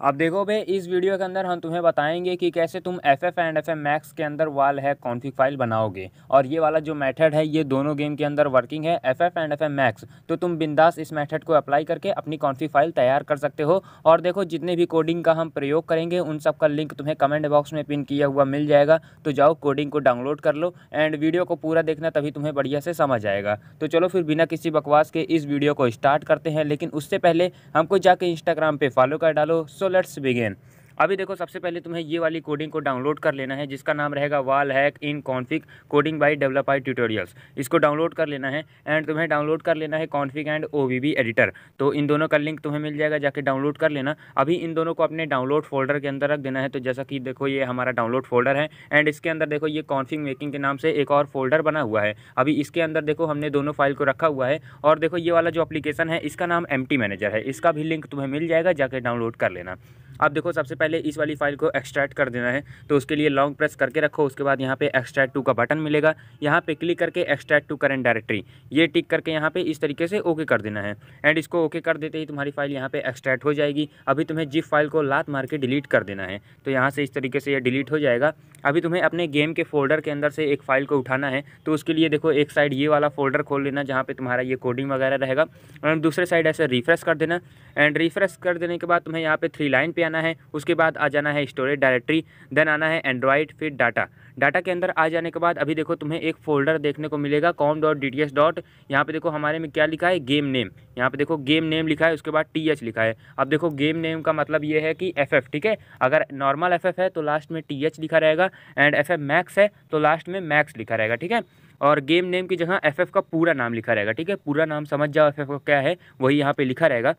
अब देखो भाई, इस वीडियो के अंदर हम तुम्हें बताएँगे कि कैसे तुम F F and F M max के अंदर वाल है कॉन्फिक फ़ाइल बनाओगे। और ये वाला जो मेथड है, ये दोनों गेम के अंदर वर्किंग है F F and F M max तो तुम बिंदास इस मेथड को अप्लाई करके अपनी कॉन्फिक फ़ाइल तैयार कर सकते हो। और देखो, जितने भी कोडिंग का हम प्रयोग करेंगे, उन सब का लिंक तुम्हें कमेंट बॉक्स में पिन किया हुआ मिल जाएगा। तो जाओ कोडिंग को डाउनलोड कर लो एंड वीडियो को पूरा देखना, तभी तुम्हें बढ़िया से समझ आएगा। तो चलो फिर बिना किसी बकवास के इस वीडियो को स्टार्ट करते हैं। लेकिन उससे पहले हमको जाके इंस्टाग्राम पर फॉलो कर डालो। सो so let's begin. अभी देखो, सबसे पहले तुम्हें ये वाली कोडिंग को डाउनलोड कर लेना है, जिसका नाम रहेगा wall hack in config coding by developai tutorials इसको डाउनलोड कर लेना है एंड तुम्हें डाउनलोड कर लेना है कॉन्फिक एंड ओ एडिटर तो इन दोनों का लिंक तुम्हें मिल जाएगा, जाके डाउनलोड कर लेना। अभी इन दोनों को अपने डाउनलोड फोल्डर के अंदर रख देना है तो जैसा कि देखो, ये हमारा डाउनलोड फोल्डर है एंड इसके अंदर देखो, ये कॉन्फिक मेकिंग के नाम से एक और फोल्डर बना हुआ है। अभी इसके अंदर देखो, हमने दोनों फ़ाइल को रखा हुआ है और देखो, ये वाला जो अप्लीकेशन है, इसका नाम एम मैनेजर है। इसका भी लिंक तुम्हें मिल जाएगा, जाके डाउनलोड कर लेना। अब देखो, सबसे पहले इस वाली फ़ाइल को एक्सट्रैक्ट कर देना है। तो उसके लिए लॉन्ग प्रेस करके रखो, उसके बाद यहाँ पे एक्सट्रैक्ट टू का बटन मिलेगा। यहाँ पे क्लिक करके एक्सट्रैक्ट टू करेंट डायरेक्टरी ये टिक करके यहाँ पे इस तरीके से ओके कर देना है। एंड इसको ओके कर देते ही तुम्हारी फ़ाइल यहाँ पे एक्सट्रैक्ट हो जाएगी। अभी तुम्हें जिप फ़ाइल को लात मार के डिलीट कर देना है। तो यहाँ से इस तरीके से यह डिलीट हो जाएगा। अभी तुम्हें अपने गेम के फोल्डर के अंदर से एक फ़ाइल को उठाना है। तो उसके लिए देखो, एक साइड ये वाला फोल्डर खोल लेना, जहाँ पे तुम्हारा ये कोडिंग वगैरह रहेगा। और दूसरे साइड ऐसे रिफ्रेश कर देना। एंड रिफ्रेश कर देने के बाद तुम्हें यहाँ पे थ्री लाइन पे आना है, उसके बाद आ जाना है स्टोरेज डायरेक्टरी देन आना है एंड्रॉइड फिर डाटा डाटा के अंदर आ जाने के बाद, अभी देखो तुम्हें एक फोल्डर देखने को मिलेगा com dot D T S dot यहाँ पर देखो हमारे में क्या लिखा है? गेम नेम यहाँ पे देखो गेम नेम लिखा है, उसके बाद टी एच लिखा है। अब देखो गेम नेम का मतलब ये है कि एफ़ एफ़ ठीक है? अगर नॉर्मल एफ़ एफ़ है तो लास्ट में टी एच लिखा रहेगा एंड एफ़ एफ़ मैक्स है तो लास्ट में मैक्स लिखा रहेगा, ठीक है? और गेम नेम की जगह एफ़ एफ़ का पूरा नाम लिखा रहेगा, ठीक है? पूरा नाम समझ जाओ एफ़ एफ़ का क्या है, वही यहाँ पे लिखा रहेगा।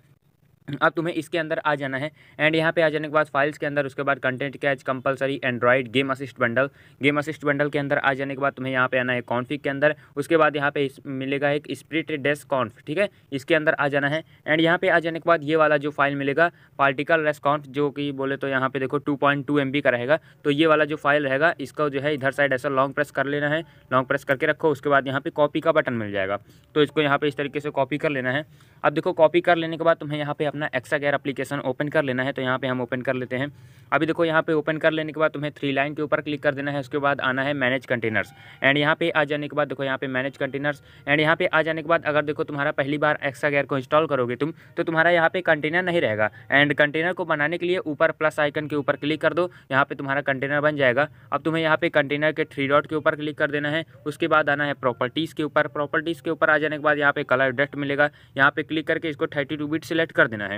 अब तुम्हें इसके अंदर आ जाना है। एंड यहाँ पे आ जाने के बाद फाइल्स के अंदर, उसके बाद content cache compulsory android game assist bundle game assist bundle के अंदर आ जाने के बाद तुम्हें यहाँ पे आना है कॉन्फिक के अंदर। उसके बाद यहाँ पे मिलेगा एक स्प्रिट डेस्क कॉन्फ ठीक है? इसके अंदर आ जाना है। एंड यहाँ पे आ जाने के बाद ये वाला जो फ़ाइल मिलेगा पार्टिकल रेस्कॉन्फ जो कि बोले तो यहाँ पे देखो two point two M B का रहेगा। तो ये वाला जो फ़ाइल रहेगा, इसका जो है इधर साइड ऐसा लॉन्ग प्रेस कर लेना है। लॉन्ग प्रेस करके रखो, उसके बाद यहाँ पे कॉपी का बटन मिल जाएगा। तो इसको यहाँ पे इस तरीके से कॉपी कर लेना है। अब देखो कॉपी कर लेने के बाद तुम्हें यहाँ पे अपना एक्स्ट्रा गैर एप्लीकेशन ओपन कर लेना है तो यहाँ पे हम ओपन कर लेते हैं अभी देखो यहाँ पे ओपन कर लेने के बाद तुम्हें थ्री लाइन के ऊपर क्लिक कर देना है उसके बाद आना है मैनेज कंटेनर्स एंड यहाँ पे आ जाने के बाद देखो यहाँ पे मैनेज कंटेनर्स एंड यहाँ पे आ जाने के बाद अगर देखो तुम्हारा पहली बार एक्स्ट्रा गैर को इंस्टॉल करोगे तुम तो तुम्हारा यहाँ पे कंटेनर नहीं रहेगा एंड कंटेनर को बनाने के लिए ऊपर प्लस आइकन के ऊपर क्लिक कर दो यहाँ पे तुम्हारा कंटेनर बन जाएगा अब तुम्हें यहाँ पे कंटेनर के थ्री डॉट के ऊपर क्लिक कर देना है उसके बाद आना है प्रॉपर्टीज़ के ऊपर प्रॉपर्टीज़ के ऊपर आ जाने के बाद यहाँ पे कलर डस्ट मिलेगा यहाँ पे क्लिक करके इसको थर्टी टू बिट सिलेक्ट कर देना है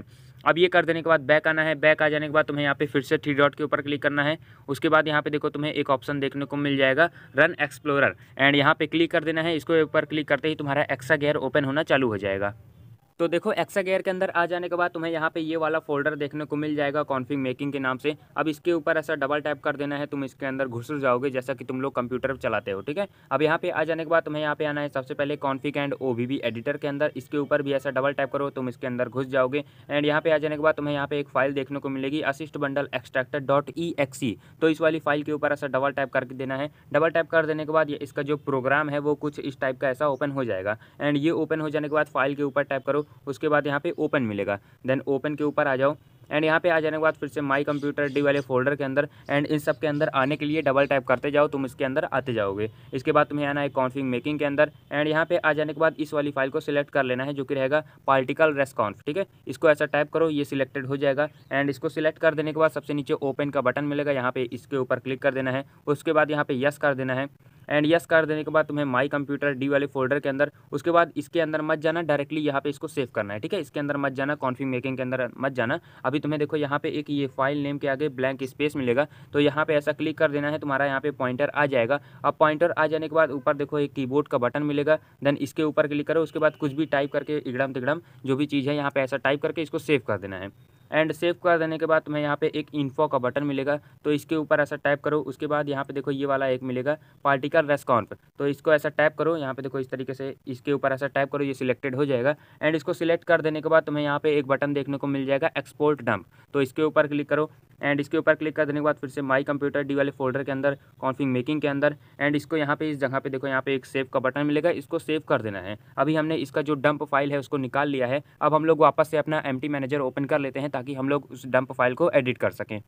अब ये कर देने के बाद बैक आना है। बैक आ जाने के बाद तुम्हें यहाँ पे फिर से थ्री डॉट के ऊपर क्लिक करना है। उसके बाद यहाँ पे देखो तुम्हें एक ऑप्शन देखने को मिल जाएगा रन एक्सप्लोरर एंड यहाँ पे क्लिक कर देना है। इसके ऊपर क्लिक करते ही तुम्हारा एक्सा गेयर ओपन होना चालू हो जाएगा। तो देखो एक्सा गेयर के अंदर आ जाने के बाद तुम्हें यहाँ पे ये वाला फोल्डर देखने को मिल जाएगा कॉन्फिग मेकिंग के नाम से। अब इसके ऊपर ऐसा डबल टैप कर देना है, तुम इसके अंदर घुस जाओगे जैसा कि तुम लोग कंप्यूटर चलाते हो, ठीक है? अब यहाँ पे आ जाने के बाद तुम्हें यहाँ पे आना है सबसे पहले कॉन्फिक एंड ओ एडिटर के अंदर। इसके ऊपर भी ऐसा डबल टैप करो, तुम इसके अंदर घुस जाओगे। एंड यहाँ पे आ जाने के बाद तुम्हें यहाँ पे एक फ़ाइल देखने को मिलेगी assist bundle extractor dot exe तो इस वाली फ़ाइल के ऊपर ऐसा डबल टैप करके देना है। डबल टैप कर देने के बाद इसका जो प्रोग्राम है, वो कुछ इस टाइप का ऐसा ओपन हो जाएगा। एंड ये ओपन हो जाने के बाद फ़ाइल के ऊपर टैप करो उसके बाद यहाँ पे ओपन मिलेगा। देन ओपन के ऊपर आ जाओ। एंड यहाँ पे आ जाने के बाद फिर से माई कंप्यूटर डी वाले फोल्डर के अंदर एंड इन सब के अंदर आने के लिए डबल टाइप करते जाओ, तुम इसके अंदर आते जाओगे। इसके बाद तुम्हें आना है कॉन्फिंग मेकिंग के अंदर एंड यहाँ पे आ जाने के बाद इस वाली फ़ाइल को सिलेक्ट कर लेना है, जो कि रहेगा पार्टिकल रेस्कॉन्फ ठीक है? इसको ऐसा टाइप करो, ये सिलेक्टेड हो जाएगा। एंड इसको सिलेक्ट कर देने के बाद सबसे नीचे ओपन का बटन मिलेगा। यहाँ पे इसके ऊपर क्लिक कर देना है। उसके बाद यहाँ पे यस कर देना है। एंड यस कर देने के बाद तुम्हें माई कंप्यूटर डी वाले फोल्डर के अंदर, उसके बाद इसके अंदर मत जाना डायरेक्टली यहाँ पे इसको सेव करना है, ठीक है? इसके अंदर मत जाना कॉन्फिग मेकिंग के अंदर मत जाना। अभी तुम्हें देखो यहाँ पे एक ये फ़ाइल नेम के आगे ब्लैंक स्पेस मिलेगा तो यहाँ पे ऐसा क्लिक कर देना है, तुम्हारा यहाँ पे पॉइंटर आ जाएगा। अब पॉइंटर आ जाने के बाद ऊपर देखो एक कीबोर्ड का बटन मिलेगा देन इसके ऊपर क्लिक करो, उसके बाद कुछ भी टाइप करके इगड़म तिगड़म, जो भी चीज़ है यहाँ पे ऐसा टाइप करके इसको सेव कर देना है। एंड सेव कर देने के बाद तुम्हें यहाँ पे एक इन्फो का बटन मिलेगा। तो इसके ऊपर ऐसा टाइप करो, उसके बाद यहाँ पे देखो ये वाला एक मिलेगा पार्टिकल रेस्कॉन्फ तो इसको ऐसा टाइप करो, यहाँ पे देखो इस तरीके से इसके ऊपर ऐसा टाइप करो, ये सिलेक्टेड हो जाएगा। एंड इसको सिलेक्ट कर देने के बाद तुम्हें यहाँ पे एक बटन देखने को मिल जाएगा एक्सपोर्ट डंप तो इसके ऊपर क्लिक करो एंड इसके ऊपर क्लिक कर देने के बाद फिर से माई कंप्यूटर डी वाले फोल्डर के अंदर कॉन्फिंग मेकिंग के अंदर। एंड इसको यहाँ पे, इस जगह पे देखो, यहाँ पे एक सेव का बटन मिलेगा, इसको सेव कर देना है। अभी हमने इसका जो डंप फ़ाइल है, उसको निकाल लिया है। अब हम लोग वापस से अपना एमटी मैनेजर ओपन कर लेते हैं ताकि हम लोग उस डंप फ़ाइल को एडिट कर सकें।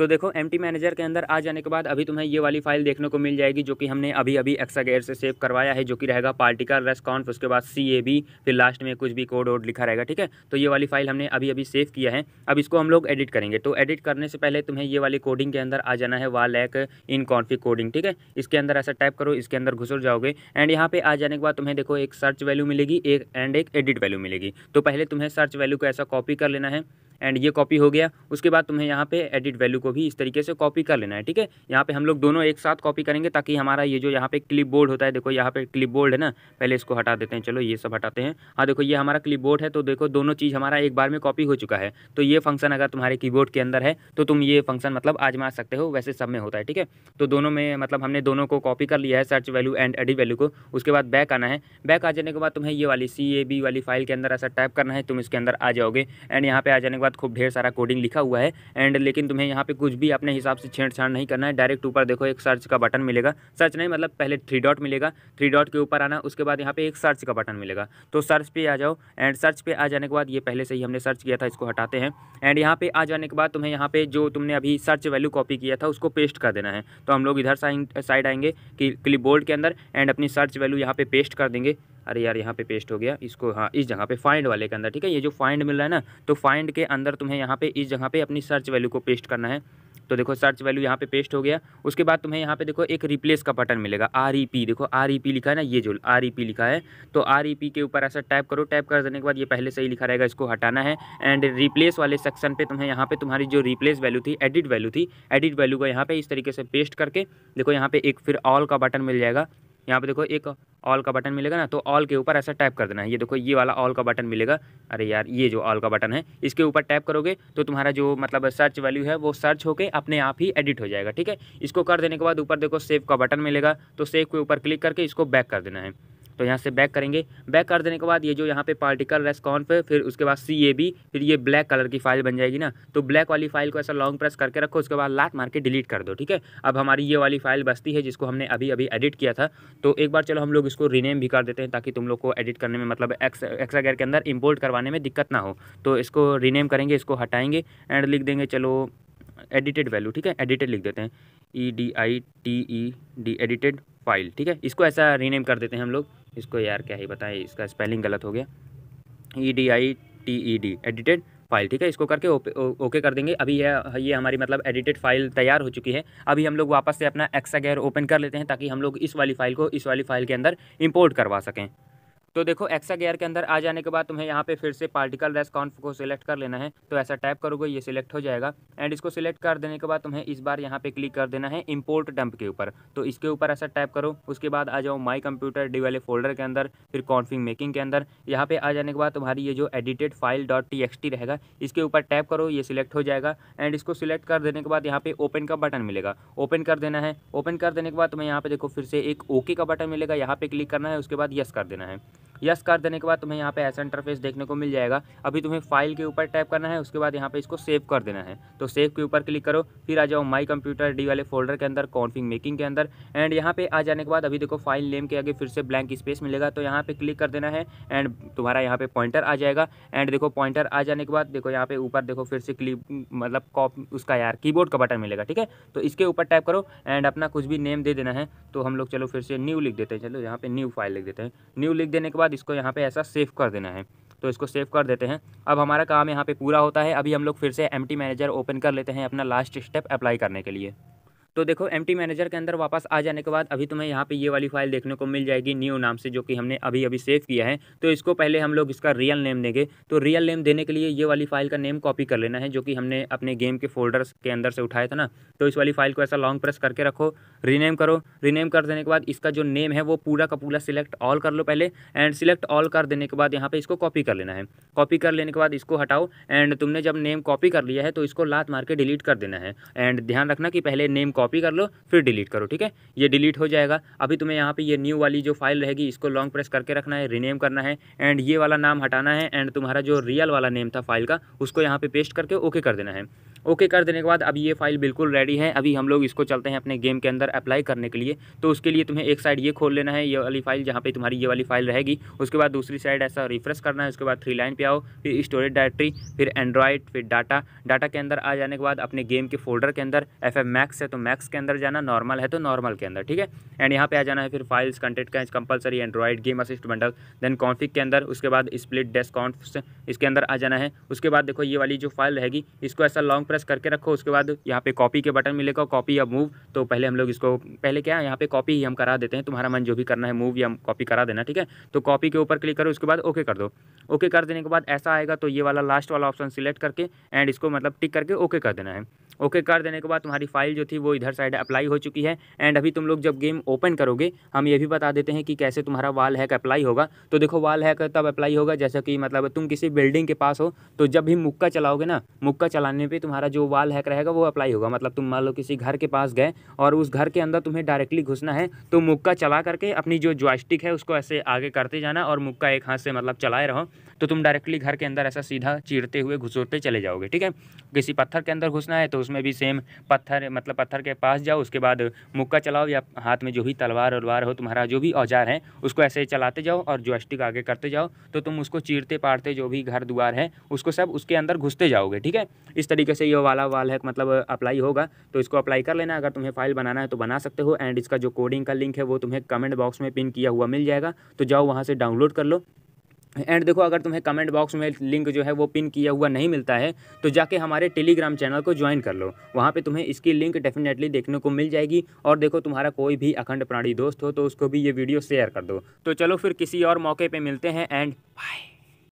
तो देखो एमटी मैनेजर के अंदर आ जाने के बाद अभी तुम्हें ये वाली फ़ाइल देखने को मिल जाएगी जो कि हमने अभी अभी एक्सा गेयर से सेव करवाया है, जो कि रहेगा पार्टिकल रेस्कॉन्फ उसके बाद सी ए बी फिर लास्ट में कुछ भी कोड वोड लिखा रहेगा, ठीक है? तो ये वाली फ़ाइल हमने अभी अभी सेव किया है। अब इसको हम लोग एडिट करेंगे। तो एडिट करने से पहले तुम्हें ये वाली कोडिंग के अंदर आ जाना है वाल एक इन कॉन्फिक कोडिंग ठीक है? इसके अंदर ऐसा टाइप करो, इसके अंदर घुसर जाओगे। एंड यहाँ पे आ जाने के बाद तुम्हें देखो, एक सर्च वैल्यू मिलेगी, एक एंड एक एडिट वैल्यू मिलेगी। तो पहले तुम्हें सर्च वैल्यू को ऐसा कॉपी कर लेना है। एंड ये कॉपी हो गया। उसके बाद तुम्हें यहाँ पे एडिट वैल्यू को भी इस तरीके से कॉपी कर लेना है, ठीक है? यहाँ पे हम लोग दोनों एक साथ कॉपी करेंगे ताकि हमारा ये जो यहाँ पे क्लिप बोर्ड होता है, देखो यहाँ पे क्लिप बोर्ड है ना, पहले इसको हटा देते हैं, चलो ये सब हटाते हैं। हाँ देखो ये हमारा क्लिप बोर्ड है तो देखो दोनों चीज़ हमारा एक बार में कॉपी हो चुका है। तो ये फ़ंक्शन अगर तुम्हारे कीबोर्ड के अंदर है तो तुम ये फ़ंक्शन मतलब आजमा सकते हो, वैसे सब में होता है, ठीक है? तो दोनों में मतलब हमने दोनों को कॉपी कर लिया है search value and edit value को। उसके बाद बैक आना है। बैक आ जाने के बाद तुम्हें ये वाली सी ए बी वाली फ़ाइल के अंदर ऐसा टाइप करना है, तुम इसके अंदर आ जाओगे। एंड यहाँ पे आ जाने के बाद खूब ढेर सारा कोडिंग लिखा हुआ है। एंड लेकिन तुम्हें यहाँ पे कुछ भी अपने हिसाब से छेड़छाड़ नहीं करना है। डायरेक्ट ऊपर देखो, एक सर्च का बटन मिलेगा। सर्च नहीं मतलब पहले थ्री डॉट मिलेगा। थ्री डॉट के ऊपर आना, उसके बाद यहाँ पे एक सर्च का बटन मिलेगा। तो सर्च पे आ जाओ एंड सर्च पे आ जाने के बाद, ये पहले से ही हमने सर्च किया था, इसको हटाते हैं। एंड यहाँ पे आ जाने के बाद तुम्हें यहाँ पे जो तुमने अभी सर्च वैल्यू कॉपी किया था, उसको पेस्ट कर देना है। तो हम लोग इधर साइड आएँगे कि क्लिप के अंदर एंड अपनी सर्च वैल्यू यहाँ पे पेस्ट कर देंगे। अरे यार, यहाँ पे पेस्ट हो गया। इसको हाँ इस जगह पे फाइंड वाले के अंदर, ठीक है? ये जो फाइंड मिल रहा है ना तो फाइंड के अंदर तुम्हें यहाँ पे, इस जगह पे अपनी सर्च वैल्यू को पेस्ट करना है। तो देखो सर्च वैल्यू यहाँ पे पेस्ट हो गया। उसके बाद तुम्हें यहाँ पे देखो, एक रिप्लेस का बटन मिलेगा आर ई पी देखो आर ई पी लिखा है ना, ये जो आर ई पी लिखा है तो आर ई पी के ऊपर ऐसा टाइप करो। टाइप कर देने के बाद ये पहले से ही लिखा रहेगा, इसको हटाना है। एंड रिप्लेस वाले सेक्शन पे तुम्हें यहाँ पे तुम्हारी जो रिप्लेस वैल्यू थी एडिट वैल्यू थी एडिट वैल्यू को यहाँ पे इस तरीके से पेस्ट करके, देखो, यहाँ पे एक फिर ऑल का बटन मिल जाएगा। यहाँ पे देखो एक ऑल का बटन मिलेगा ना तो ऑल के ऊपर ऐसा टैप कर देना है। ये देखो, ये वाला ऑल का बटन मिलेगा। अरे यार, ये जो ऑल का बटन है, इसके ऊपर टैप करोगे तो तुम्हारा जो मतलब सर्च वैल्यू है, वो सर्च होकर अपने आप ही एडिट हो जाएगा, ठीक है? इसको कर देने के बाद ऊपर देखो सेव का बटन मिलेगा तो सेव के ऊपर क्लिक करके इसको बैक कर देना है। तो यहाँ से बैक करेंगे। बैक कर देने के बाद ये जो यहाँ पे पार्टिकल रेस्कॉन पे, फिर उसके बाद सी ए बी फिर ये ब्लैक कलर की फ़ाइल बन जाएगी ना। तो ब्लैक वाली फ़ाइल को ऐसा लॉन्ग प्रेस करके रखो, उसके बाद लात मार के डिलीट कर दो, ठीक है? अब हमारी ये वाली फ़ाइल बसती है, जिसको हमने अभी अभी एडिट किया था। तो एक बार चलो हम लोग इसको रीनेम भी कर देते हैं, ताकि तुम लोग को एडिट करने में मतलब एक्स एक्सा गेयर के अंदर इम्पोर्ट करवाने में दिक्कत ना हो। तो इसको रीनेम करेंगे, इसको हटाएँगे एंड लिख देंगे चलो एडिटेड वैल्यू ठीक है? एडिटेड लिख देते हैं। E D I T E D edited file ठीक है? इसको ऐसा रीनेम कर देते हैं हम लोग। इसको यार क्या ही बताएँ इसका स्पेलिंग गलत हो गया। E D I T E D edited file ठीक है? इसको करके ओके, ओके कर देंगे। अभी यह ये हमारी मतलब एडिटेड फ़ाइल तैयार हो चुकी है। अभी हम लोग वापस से अपना एक्सा गेयर ओपन कर लेते हैं ताकि हम लोग इस वाली फ़ाइल को इस वाली फ़ाइल के अंदर इम्पोर्ट करवा सकें। तो देखो एक्सा गेयर के अंदर आ जाने के बाद तुम्हें यहाँ पे फिर से पार्टिकल रेस कॉन्फ को सिलेक्ट कर लेना है। तो ऐसा टाइप करोगे, ये सिलेक्ट हो जाएगा। एंड इसको सिलेक्ट कर देने के बाद तुम्हें इस बार यहाँ पे क्लिक कर देना है इम्पोर्ट डंप के ऊपर। तो इसके ऊपर ऐसा टाइप करो, उसके बाद आ जाओ माई कंप्यूटर डी वाले फोल्डर के अंदर, फिर कॉन्फिंग मेकिंग के अंदर। यहाँ पे आ जाने के बाद तुम्हारी ये जो एडिटेड फ़ाइल डॉट टी रहेगा, इसके ऊपर टैप करो, ये सिलेक्ट हो जाएगा। एंड इसको सिलेक्ट कर देने के बाद यहाँ पे ओपन का बटन मिलेगा। ओपन कर देना है। ओपन कर देने के बाद तुम्हें यहाँ पे देखो, फिर से एक ओके का बटन मिलेगा। यहाँ पे क्लिक करना है, उसके बाद यस कर देना है। यस कर देने के बाद तुम्हें यहाँ पे ऐसा इंटरफेस देखने को मिल जाएगा। अभी तुम्हें फ़ाइल के ऊपर टाइप करना है, उसके बाद यहाँ पे इसको सेव कर देना है। तो सेव के ऊपर क्लिक करो, फिर आ जाओ माई कंप्यूटर डी वाले फोल्डर के अंदर कॉन्फिंग मेकिंग के अंदर। एंड यहाँ पे आ जाने के बाद अभी देखो फ़ाइल नेम के आगे फिर से ब्लैंक स्पेस मिलेगा तो यहाँ पे क्लिक कर देना है। एंड तुम्हारा यहाँ पे पॉइंटर आ जाएगा। एंड देखो पॉइंटर आ जाने के बाद देखो यहाँ पे ऊपर देखो फिर से क्लिक मतलब कॉप उसका यार कीबोर्ड का बटन मिलेगा, ठीक है? तो इसके ऊपर टाइप करो। एंड अपना कुछ भी नेम दे देना है तो हम लोग चलो फिर से न्यू लिख देते हैं। चलो यहाँ पे न्यू फ़ाइल लिख देते हैं। न्यू लिख देने के बाद इसको यहाँ पे ऐसा सेव कर देना है। तो इसको सेव कर देते हैं। अब हमारा काम यहाँ पे पूरा होता है। अभी हम लोग फिर से एमटी मैनेजर ओपन कर लेते हैं अपना लास्ट स्टेप अप्लाई करने के लिए। तो देखो एमटी मैनेजर के अंदर वापस आ जाने के बाद अभी तुम्हें यहाँ पे ये वाली फ़ाइल देखने को मिल जाएगी न्यू नाम से, जो कि हमने अभी अभी सेव किया है। तो इसको पहले हम लोग इसका रियल नेम देंगे। तो रियल नेम देने के लिए ये वाली फ़ाइल का नेम कॉपी कर लेना है, जो कि हमने अपने गेम के फोल्डर्स के अंदर से उठाया था ना। तो इस वाली फ़ाइल को ऐसा लॉन्ग प्रेस करके रखो रीनेम करो। रीनेम कर देने के बाद इसका जो नेम है, वो पूरा का पूरा सिलेक्ट ऑल कर लो पहले एंड सिलेक्ट ऑल कर देने के बाद यहाँ पे इसको कॉपी कर लेना है। कॉपी कर लेने के बाद इसको हटाओ एंड तुमने जब नेम कॉपी कर लिया है तो इसको लात मार के डिलीट कर देना है। एंड ध्यान रखना कि पहले नेम कॉपी कर लो, फिर डिलीट करो, ठीक है? ये डिलीट हो जाएगा। अभी तुम्हें यहाँ पे ये न्यू वाली जो फ़ाइल रहेगी, इसको लॉन्ग प्रेस करके रखना है रीनेम करना है एंड ये वाला नाम हटाना है एंड तुम्हारा जो रियल वाला नेम था फ़ाइल का, उसको यहाँ पे पेस्ट करके ओके कर देना है। ओके कर देने के बाद अभी ये फ़ाइल बिल्कुल रेडी है। अभी हम लोग इसको चलते हैं अपने गेम के अंदर अप्लाई करने के लिए। तो उसके लिए तुम्हें एक साइड ये खोल लेना है, ये वाली फ़ाइल जहाँ पे तुम्हारी ये वाली फ़ाइल रहेगी। उसके बाद दूसरी साइड ऐसा रिफ्रेश करना है। उसके बाद थ्री लाइन पे आओ, फिर स्टोरेज डायरेक्टरी फिर एंड्रॉयड फिर डाटा डाटा के अंदर आ जाने के बाद अपने गेम के फोल्डर के अंदर एफ़ मैक्स है तो मैक्स के अंदर जाना नॉर्मल है तो नॉर्मल के अंदर, ठीक है? एंड यहाँ पे आ जाना है फिर फाइल्स कंटेंट का compulsory android game assist bundle then config के अंदर, उसके बाद स्प्लिट डेस्क इसके अंदर आ जाना है। उसके बाद देखो ये वाली जो फ़ाइल रहेगी, इसको ऐसा लॉन्ग प्रेस करके रखो, उसके बाद यहाँ पे कॉपी के बटन मिलेगा कॉपी या मूव तो पहले हम लोग इसको, पहले क्या यहाँ पे कॉपी ही हम करा देते हैं, तुम्हारा मन जो भी करना है मूव या कॉपी करा देना, ठीक है? तो कॉपी के ऊपर क्लिक करो, उसके बाद ओके कर दो। ओके कर देने के बाद ऐसा आएगा तो ये वाला लास्ट वाला ऑप्शन सिलेक्ट करके एंड इसको मतलब टिक करके ओके कर देना है। ओके कर देने के बाद तुम्हारी फ़ाइल जो थी, वो इधर साइड अप्लाई हो चुकी है एंड अभी तुम लोग जब गेम ओपन करोगे, हम ये भी बता देते हैं कि कैसे तुम्हारा वाल हैक अप्लाई होगा। तो देखो वाल हैक तब अप्लाई होगा, जैसा कि मतलब तुम किसी बिल्डिंग के पास हो तो जब भी मुक्का चलाओगे ना, मुक्का चलाने पर तुम्हारा जो वाल हैक रहेगा, वो अप्लाई होगा। मतलब तुम मान लो किसी घर के पास गए और उस घर के अंदर तुम्हें डायरेक्टली घुसना है तो मुक्का चला करके अपनी जो जॉयस्टिक है, उसको ऐसे आगे करते जाना और मुक्का एक हाथ से मतलब चलाए रहो। तो तुम डायरेक्टली घर के अंदर ऐसा सीधा चीरते हुए घुसोते चले जाओगे, ठीक है? किसी पत्थर के अंदर घुसना है तो उसमें भी सेम पत्थर मतलब पत्थर के पास जाओ, उसके बाद मुक्का चलाओ या हाथ में जो भी तलवार वलवार हो, तुम्हारा जो भी औज़ार है, उसको ऐसे चलाते जाओ और जॉयस्टिक आगे करते जाओ तो तुम उसको चीरते पाड़ते जो भी घर द्वार है, उसको सब उसके अंदर घुसते जाओगे, ठीक है? इस तरीके से ये वाला वाल है मतलब अप्लाई होगा तो इसको अप्लाई कर लेना, अगर तुम्हें फ़ाइल बनाना है तो बना सकते हो एंड इसका जो कोडिंग का लिंक है वो तुम्हें कमेंट बॉक्स में पिन किया हुआ मिल जाएगा तो जाओ वहाँ से डाउनलोड कर लो। एंड देखो, अगर तुम्हें कमेंट बॉक्स में लिंक जो है वो पिन किया हुआ नहीं मिलता है तो जाके हमारे टेलीग्राम चैनल को ज्वाइन कर लो। वहाँ पे तुम्हें इसकी लिंक डेफिनेटली देखने को मिल जाएगी। और देखो, तुम्हारा कोई भी अखंड प्राणी दोस्त हो तो उसको भी ये वीडियो शेयर कर दो। तो चलो फिर किसी और मौके पर मिलते हैं एंड बाय